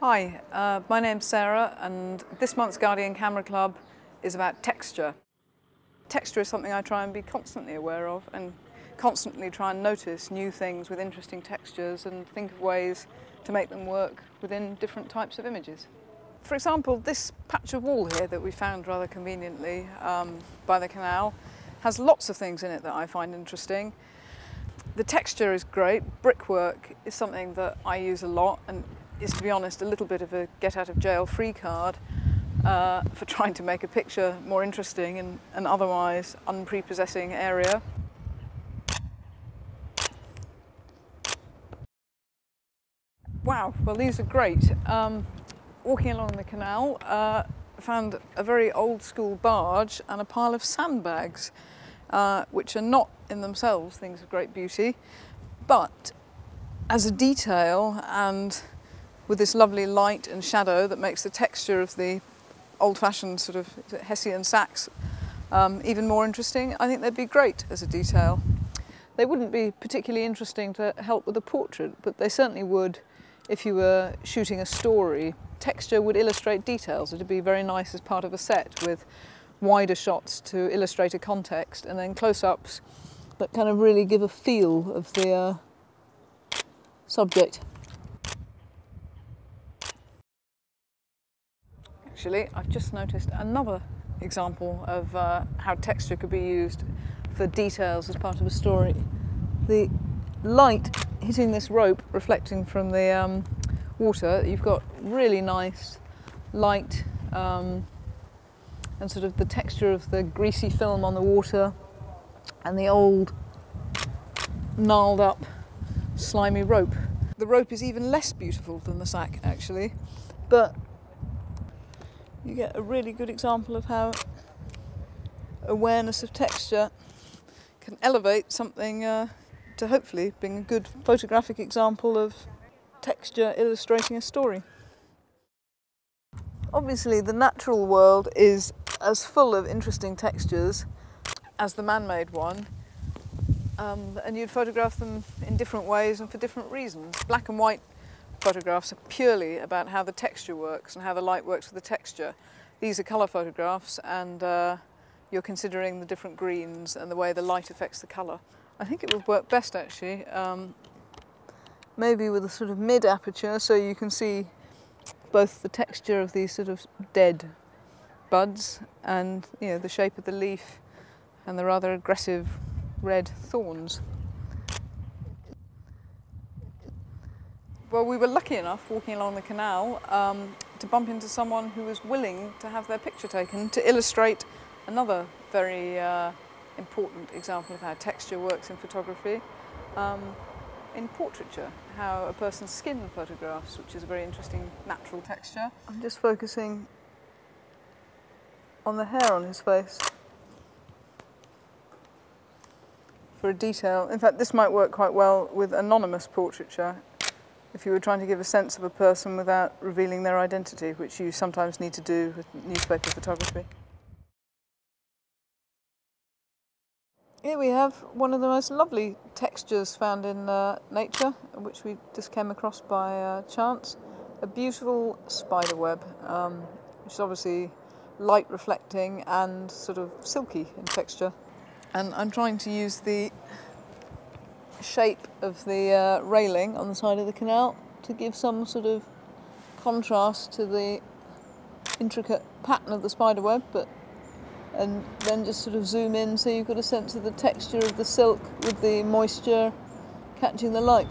Hi, uh, my name's Sarah and this month's Guardian Camera Club is about texture. Texture is something I try and be constantly aware of and constantly try and notice new things with interesting textures and think of ways to make them work within different types of images. For example, this patch of wall here that we found rather conveniently um, by the canal has lots of things in it that I find interesting. The texture is great. Brickwork is something that I use a lot and is, to be honest, a little bit of a get out of jail free card uh, for trying to make a picture more interesting in an otherwise unprepossessing area. Wow, well these are great. Um, walking along the canal, uh, found a very old school barge and a pile of sandbags, uh, which are not in themselves things of great beauty, but as a detail and with this lovely light and shadow that makes the texture of the old-fashioned sort of Hessian sacks um, even more interesting, I think they'd be great as a detail. They wouldn't be particularly interesting to help with a portrait, but they certainly would if you were shooting a story. Texture would illustrate details. It'd be very nice as part of a set with wider shots to illustrate a context and then close-ups that kind of really give a feel of the uh, subject. Actually, I've just noticed another example of uh, how texture could be used for details as part of a story. The light hitting this rope reflecting from the um, water, you've got really nice light um, and sort of the texture of the greasy film on the water and the old gnarled up slimy rope. The rope is even less beautiful than the sack actually, but you get a really good example of how awareness of texture can elevate something uh, to hopefully being a good photographic example of texture illustrating a story. Obviously the natural world is as full of interesting textures as the man-made one um, and you'd photograph them in different ways and for different reasons. Black and white photographs are purely about how the texture works and how the light works with the texture. These are colour photographs and uh, you're considering the different greens and the way the light affects the colour. I think it would work best actually, um, maybe with a sort of mid aperture so you can see both the texture of these sort of dead buds and you know the shape of the leaf and the rather aggressive red thorns. Well, we were lucky enough walking along the canal um, to bump into someone who was willing to have their picture taken to illustrate another very uh, important example of how texture works in photography. Um, in portraiture, how a person's skin photographs, which is a very interesting natural texture. I'm just focusing on the hair on his face for a detail. In fact, this might work quite well with anonymous portraiture if you were trying to give a sense of a person without revealing their identity, which you sometimes need to do with newspaper photography. Here we have one of the most lovely textures found in uh, nature, which we just came across by uh, chance. A beautiful spider web, um, which is obviously light reflecting and sort of silky in texture. And I'm trying to use the shape of the uh, railing on the side of the canal to give some sort of contrast to the intricate pattern of the spider web, but and then just sort of zoom in so you've got a sense of the texture of the silk with the moisture catching the light.